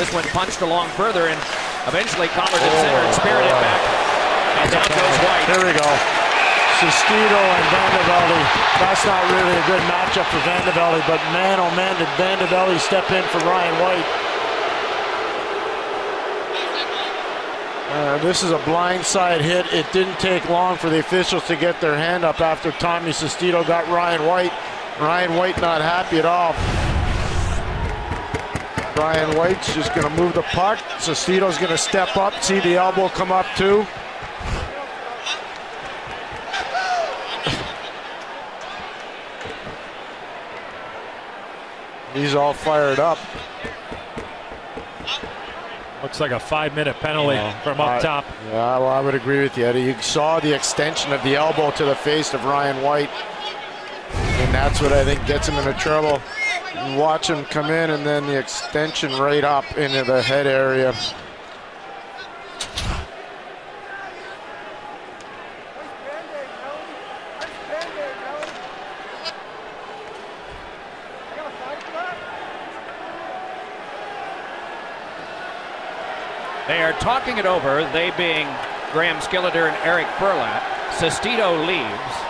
This one punched along further, and eventually Collard at center and speared it back. And down goes White. There we go. Sestito and Vandevelde. That's not really a good matchup for Vandevelde, but man, oh man, did Vandevelde step in for Ryan White. Uh, this is a blindside hit. It didn't take long for the officials to get their hand up after Tommy Sestito got Ryan White. Ryan White not happy at all. Ryan White's just going to move the puck. Sestito's going to step up, see the elbow come up too. He's all fired up. Looks like a five-minute penalty yeah. from up I, top. Yeah, well, I would agree with you, Eddie. You saw the extension of the elbow to the face of Ryan White, and that's what I think gets him into trouble. Watch him come in, and then the extension right up into the head area. They are talking it over, they being Graham Skilliter and Eric Furlat. Sestito leaves.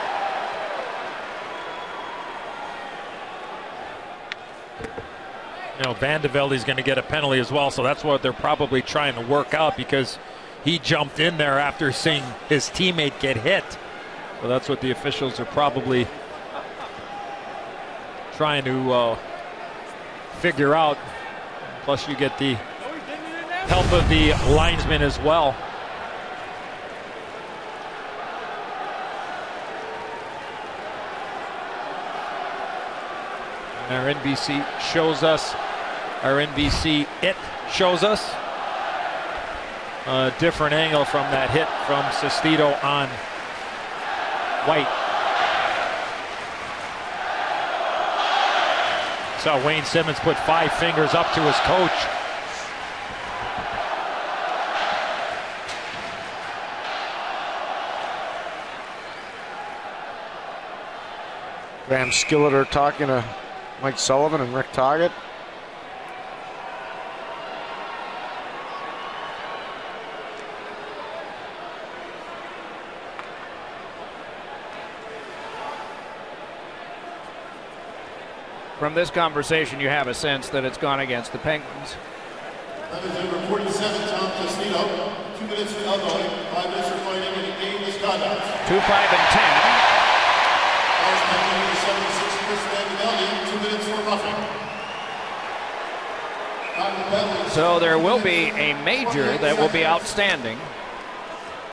You know, Vandevelde's going to get a penalty as well, so that's what they're probably trying to work out because he jumped in there after seeing his teammate get hit. So that's what the officials are probably trying to uh, figure out. Plus, you get the help of the linesman as well. Our NBC shows us, our NBC it shows us a different angle from that hit from Sestito on White. Saw Wayne Simmonds put five fingers up to his coach Graham Skilliter talking to Mike Sullivan and Rick Tocchet. From this conversation, you have a sense that it's gone against the Penguins. That is number 47, Tom Sestito. Two minutes for elbowing, five minutes for fighting, and a game misconduct. Two, five, and ten. So there will be a major that will be outstanding.